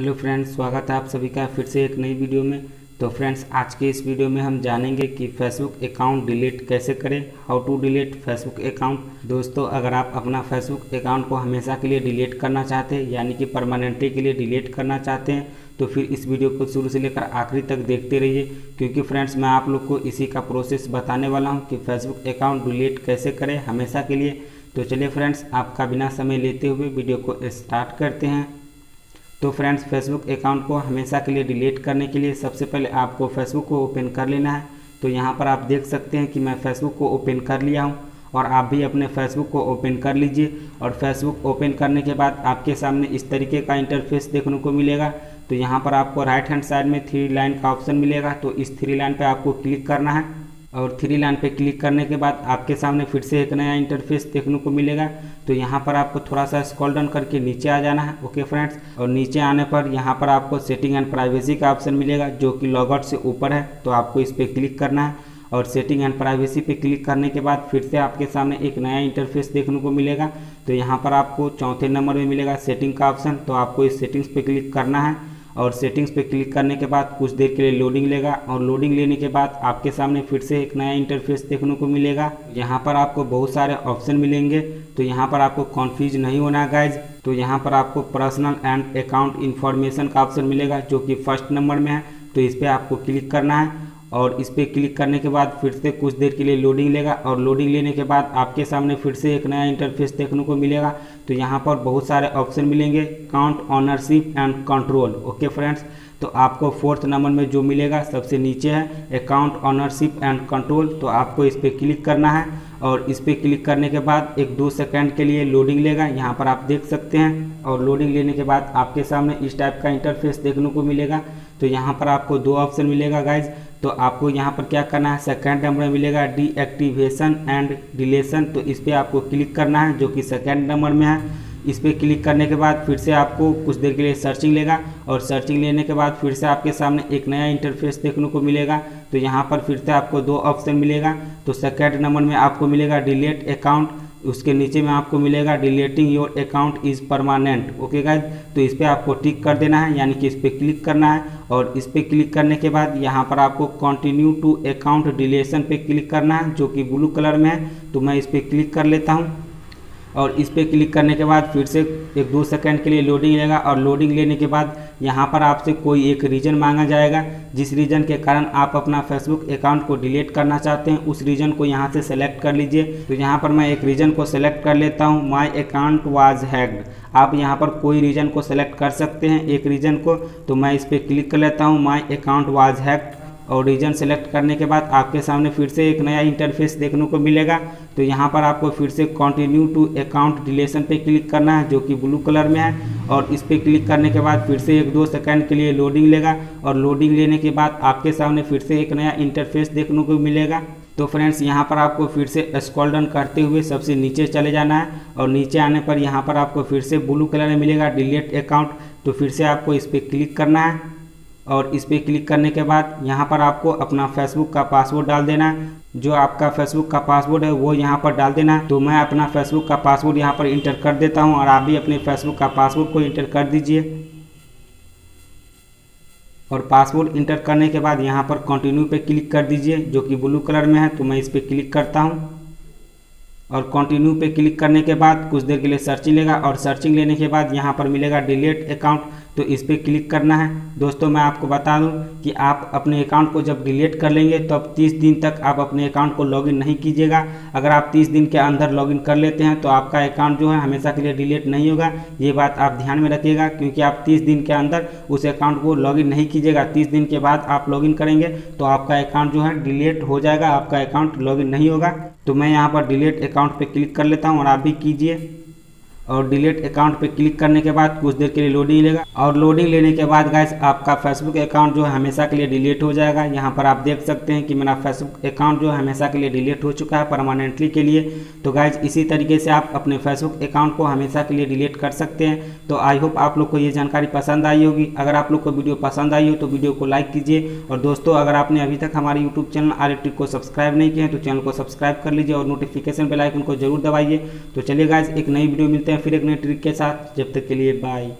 Hello friends, स्वागत है आप सभी का फिर से एक नई वीडियो में। तो फ्रेंड्स, आज के इस वीडियो में हम जानेंगे कि फेसबुक अकाउंट डिलीट कैसे करें how to delete Facebook account दोस्तों, अगर आप अपना फेसबुक अकाउंट को हमेशा के लिए डिलीट करना चाहते हैं, यानी कि परमानेंटली के लिए डिलीट करना चाहते हैं तो फिर इस वीडियो को शुरू से लेकर आखिरी तक देखते रहिए, क्योंकि फ्रेंड्स, मैं आप लोग को इसी का प्रोसेस बताने वाला हूँ कि फेसबुक अकाउंट डिलीट कैसे करें हमेशा के लिए। तो चलिए फ्रेंड्स, आपका बिना समय लेते हुए वीडियो को स्टार्ट करते हैं। तो फ्रेंड्स फेसबुक अकाउंट को हमेशा के लिए डिलीट करने के लिए सबसे पहले आपको फेसबुक को ओपन कर लेना है। तो यहाँ पर आप देख सकते हैं कि मैं फेसबुक को ओपन कर लिया हूँ और आप भी अपने फेसबुक को ओपन कर लीजिए और फेसबुक ओपन करने के बाद आपके सामने इस तरीके का इंटरफेस देखने को मिलेगा। तो यहाँ पर आपको राइट हैंड साइड में थ्री लाइन का ऑप्शन मिलेगा। तो इस थ्री लाइन पर आपको क्लिक करना है और थ्री लाइन पे क्लिक करने के बाद आपके सामने फिर से एक नया इंटरफेस देखने को मिलेगा। तो यहाँ पर आपको थोड़ा सा स्कॉल डाउन करके नीचे आ जाना है। ओके फ्रेंड्स और नीचे आने पर यहाँ पर आपको सेटिंग एंड प्राइवेसी का ऑप्शन मिलेगा, जो कि लॉगआउट से ऊपर है तो आपको इस पर क्लिक करना है। और सेटिंग एंड प्राइवेसी पे क्लिक करने के बाद फिर से आपके सामने एक नया इंटरफेस देखने को मिलेगा। तो यहाँ पर आपको चौथे नंबर में मिलेगा सेटिंग का ऑप्शन तो आपको इस सेटिंग्स पे क्लिक करना है। और सेटिंग्स पे क्लिक करने के बाद कुछ देर के लिए लोडिंग लेगा और लोडिंग लेने के बाद आपके सामने फिर से एक नया इंटरफेस देखने को मिलेगा। यहाँ पर आपको बहुत सारे ऑप्शन मिलेंगे। तो यहाँ पर आपको कॉन्फ्यूज नहीं होना गाइज़ तो यहाँ पर आपको पर्सनल एंड अकाउंट इन्फॉर्मेशन का ऑप्शन मिलेगा जो कि फ़र्स्ट नंबर में है। तो इस पर आपको क्लिक करना है। और इस पर क्लिक करने के बाद फिर से कुछ देर के लिए लोडिंग लेगा और लोडिंग लेने के बाद आपके सामने फिर से एक नया इंटरफेस देखने को मिलेगा। तो यहाँ पर बहुत सारे ऑप्शन मिलेंगे count ownership and control okay friends तो आपको फोर्थ नंबर में जो मिलेगा, सबसे नीचे है अकाउंट ऑनरशिप एंड कंट्रोल तो आपको इस पर क्लिक करना है और इस पर क्लिक करने के बाद एक दो सेकंड के लिए लोडिंग लेगा। यहाँ पर आप देख सकते हैं और लोडिंग लेने के बाद आपके सामने इस टाइप का इंटरफेस देखने को मिलेगा। तो यहाँ पर आपको दो ऑप्शन मिलेगा गाइज़ तो आपको यहाँ पर क्या करना है? सेकेंड नंबर में मिलेगा डीएक्टिवेशन एंड डिलेशन तो इस पर आपको क्लिक करना है, जो कि सेकेंड नंबर में है। इस पर क्लिक करने के बाद फिर से आपको कुछ देर के लिए सर्चिंग लेगा और सर्चिंग लेने के बाद फिर से आपके सामने एक नया इंटरफेस देखने को मिलेगा। तो यहाँ पर फिर से आपको दो ऑप्शन मिलेगा। तो सेकेंड नंबर में आपको मिलेगा डिलीट अकाउंट उसके नीचे में आपको मिलेगा deleting your account is permanent okay guys तो इस पर आपको टिक कर देना है, यानी कि इस पर क्लिक करना है और इस पर क्लिक करने के बाद यहाँ पर आपको कंटिन्यू टू अकाउंट डिलेशन पे क्लिक करना है, जो कि ब्लू कलर में है। तो मैं इस पर क्लिक कर लेता हूँ। और इस पर क्लिक करने के बाद फिर से एक दो सेकंड के लिए लोडिंग लेगा और लोडिंग लेने के बाद यहाँ पर आपसे कोई एक रीजन मांगा जाएगा। जिस रीजन के कारण आप अपना फेसबुक अकाउंट को डिलीट करना चाहते हैं, उस रीजन को यहाँ से सेलेक्ट कर लीजिए। तो यहाँ पर मैं एक रीजन को सेलेक्ट कर लेता हूँ। माई अकाउंट वाज हैक्ड आप यहाँ पर कोई रीजन को सेलेक्ट कर सकते हैं, एक रीजन को। तो मैं इस पर क्लिक कर लेता हूँ। माई अकाउंट वाज हैक्ड और रीजन सेलेक्ट करने के बाद आपके सामने फिर से एक नया इंटरफेस देखने को मिलेगा। तो यहाँ पर आपको फिर से कंटिन्यू टू अकाउंट डिलेशन पे क्लिक करना है, जो कि ब्लू कलर में है। और इस पर क्लिक करने के बाद फिर से एक दो सेकंड के लिए लोडिंग लेगा और लोडिंग लेने के बाद आपके सामने फिर से एक नया इंटरफेस देखने को मिलेगा। तो फ्रेंड्स यहाँ पर आपको फिर से स्क्रॉल डाउन करते हुए सबसे नीचे चले जाना है और नीचे आने पर यहाँ पर आपको फिर से ब्लू कलर में मिलेगा डिलीट अकाउंट तो फिर से आपको इस पर क्लिक करना है। और इस पर क्लिक करने के बाद यहाँ पर आपको अपना फेसबुक का पासवर्ड डाल देना। जो आपका फेसबुक का पासवर्ड है, वो यहाँ पर डाल देना। तो मैं अपना फेसबुक का पासवर्ड यहाँ पर इंटर कर देता हूँ और आप भी अपने फेसबुक का पासवर्ड को इंटर कर दीजिए। और पासवर्ड इंटर करने के बाद यहाँ पर कंटिन्यू पे क्लिक कर दीजिए, जो कि ब्लू कलर में है तो मैं इस पर क्लिक करता हूँ। और कंटिन्यू पे क्लिक करने के बाद कुछ देर के लिए सर्चिंग लेगा और सर्चिंग लेने के बाद यहाँ पर मिलेगा डिलीट अकाउंट तो इस पर क्लिक करना है। दोस्तों, मैं आपको बता दूँ कि आप अपने अकाउंट को जब डिलीट कर लेंगे तो अब 30 दिन तक आप अपने अकाउंट को लॉगिन नहीं कीजिएगा। अगर आप 30 दिन के अंदर लॉगिन कर लेते हैं तो आपका अकाउंट जो है हमेशा के लिए डिलीट नहीं होगा। ये बात आप ध्यान में रखिएगा, क्योंकि आप तीस दिन के अंदर उस अकाउंट को लॉगिन नहीं कीजिएगा। तीस दिन के बाद आप लॉगिन करेंगे तो आपका अकाउंट जो है डिलीट हो जाएगा, आपका अकाउंट लॉगिन नहीं होगा। तो मैं यहाँ पर डिलीट अकाउंट पर क्लिक कर लेता हूँ और आप भी कीजिए। और डिलीट अकाउंट पे क्लिक करने के बाद कुछ देर के लिए लोडिंग लेगा। और लोडिंग लेने के बाद गाइस आपका फेसबुक अकाउंट जो है हमेशा के लिए डिलीट हो जाएगा। यहाँ पर आप देख सकते हैं कि मेरा फेसबुक अकाउंट जो है हमेशा के लिए डिलीट हो चुका है परमानेंटली के लिए। तो गाइज़ इसी तरीके से आप अपने फेसबुक अकाउंट को हमेशा के लिए डिलीट कर सकते हैं। तो आई होप आप लोग को ये जानकारी पसंद आई होगी। अगर आप लोग को वीडियो पसंद आई हो तो वीडियो को लाइक कीजिए। और दोस्तों, अगर आपने अभी तक हमारे यूट्यूब चैनल आर को सब्सक्राइब नहीं किया है तो चैनल को सब्सक्राइब कर लीजिए और नोटिफिकेशन बेलाइकन को ज़रूर दबाइए। तो चलिए गाइज़ एक नई वीडियो मिलते हैं। फिर एक नए ट्रिक के साथ जब तक के लिए बाय